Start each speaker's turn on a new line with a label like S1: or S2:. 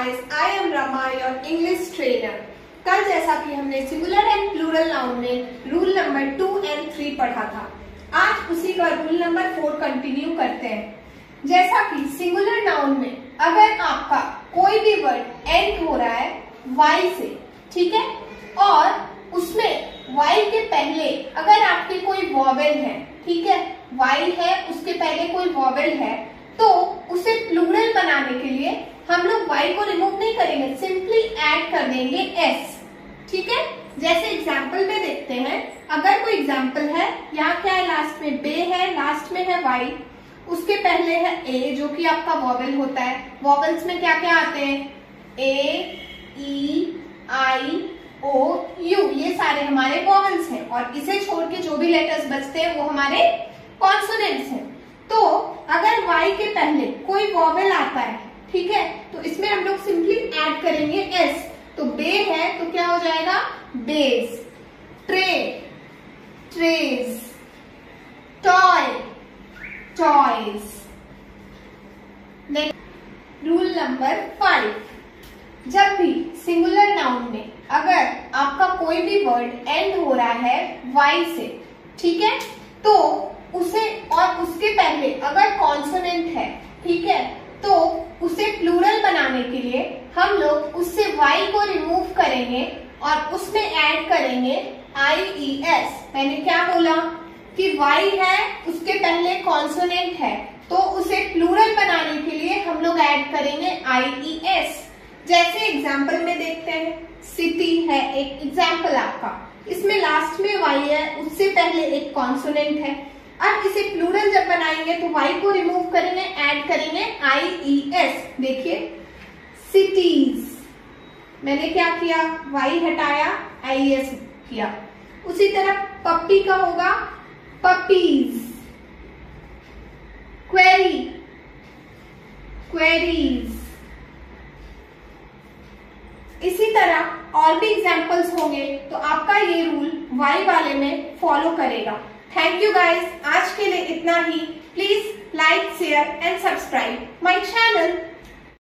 S1: Your English trainer कल जैसा कि हमने सिंगुलर एंड प्लूरल नाउन में rule number two and three पढ़ा था। आज उसी का रूल नंबर फोर कंटिन्यू करते हैं। जैसा कि सिंगुलर नाउन में अगर आपका कोई भी वर्ड एंड हो रहा है वाई से, ठीक है? और उसमें वाई के पहले अगर आपके कोई वॉवेल है, ठीक है? वाई है, उसके पहले कोई वॉवेल है उसे प्लूरल बनाने के लिए हम लोग वाई को रिमूव नहीं करेंगे सिंपली ऐड कर देंगे एस ठीक है? जैसे एग्ज़ाम्पल में देखते हैं, अगर कोई एग्ज़ाम्पल है, यहाँ क्या है लास्ट में बे है लास्ट में है वाई उसके पहले है ए जो कि आपका वॉवल होता है। वॉवल्स में क्या क्या आते हैं? ए ई आई ओ यू ये सारे हमारे वॉवल्स हैं और इसे छोड़ के जो भी लेटर्स बचते हैं, वो हमारे कॉन्सोनेंट्स हैं। वाई के पहले कोई वॉवेल आता है ठीक है? तो इसमें हम लोग सिंपली ऐड करेंगे एस तो बे है तो क्या हो जाएगा? Bays tray trays toy toys rule number five जब भी सिंगुलर नाउन में अगर आपका कोई भी वर्ड एंड हो रहा है वाई से, ठीक है? तो उसे और उसके पहले ठीक है? तो उसे प्लूरल बनाने के लिए हम लोग उससे वाई को रिमूव करेंगे और उसमें ऐड करेंगे आई ई एस मैंने क्या बोला? कि वाई है, उसके पहले कॉन्सोनेंट है तो उसे प्लूरल बनाने के लिए हम लोग ऐड करेंगे आई ई एस जैसे एग्ज़ाम्पल में देखते हैं सिटी है एक एग्ज़ाम्पल आपका। इसमें लास्ट में वाई है, उससे पहले एक कॉन्सोनेंट है। अब इसे प्लूरल जब बनाएँगे तो वाई को रिमूव करेंगे ऐड करेंगे आई ई एस देखिए सिटीज़ मैंने क्या किया? वाई हटाया आई एस किया। उसी तरह पप्पी का होगा पपीज क्वेरी क्वेरीज इसी तरह और भी एग्जाम्पल्स होंगे तो आपका ये रूल वाई वाले में फॉलो करेगा। थैंक यू गाइस आज के लिए इतना ही. Please like share and subscribe my channel